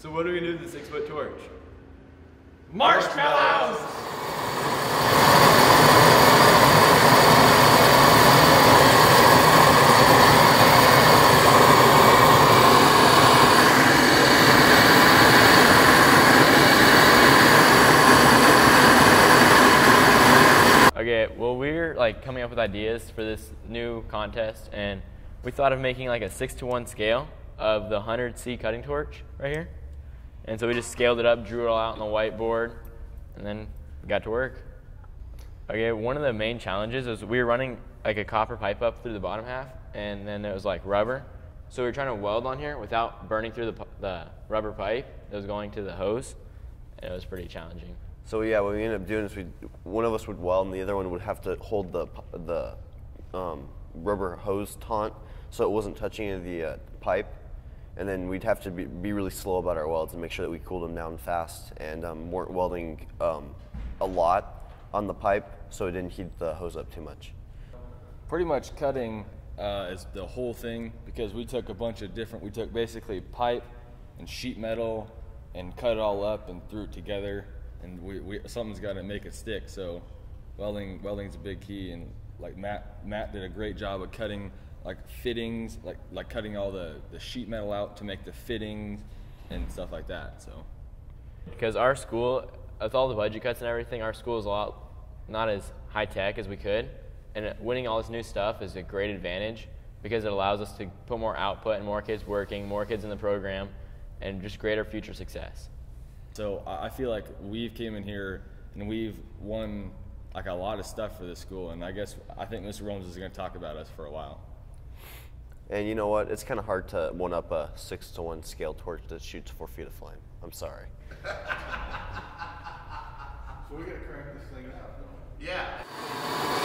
So what are we gonna do with the six foot torch? Marshmallows! Okay, well we're like coming up with ideas for this new contest and we thought of making like a six to one scale of the 100C cutting torch right here. And so we just scaled it up, drew it all out on the whiteboard, and then got to work. Okay, one of the main challenges was we were running like a copper pipe up through the bottom half, and then it was like rubber. So we were trying to weld on here without burning through the, the rubber pipe that was going to the hose, and it was pretty challenging. So yeah, what we ended up doing is we, one of us would weld and the other one would have to hold the the um, rubber hose taunt so it wasn't touching the uh, pipe, and then we'd have to be, be really slow about our welds and make sure that we cooled them down fast and um, weren't welding um, a lot on the pipe so it didn't heat the hose up too much. Pretty much cutting uh, is the whole thing because we took a bunch of different, we took basically pipe and sheet metal and cut it all up and threw it together and we, we something's got to make it stick. So welding welding's a big key and like Matt Matt did a great job of cutting like fittings, like like cutting all the, the sheet metal out to make the fittings and stuff like that. So because our school, with all the budget cuts and everything, our school is a lot not as high tech as we could, and winning all this new stuff is a great advantage because it allows us to put more output and more kids working, more kids in the program, and just greater future success. So I feel like we've came in here and we've won like a lot of stuff for this school, and I guess I think Mr. Rollins is going to talk about us for a while. And you know what? It's kind of hard to one up a six to one scale torch that shoots four feet of flame. I'm sorry. So we gotta crank this thing out. Yeah.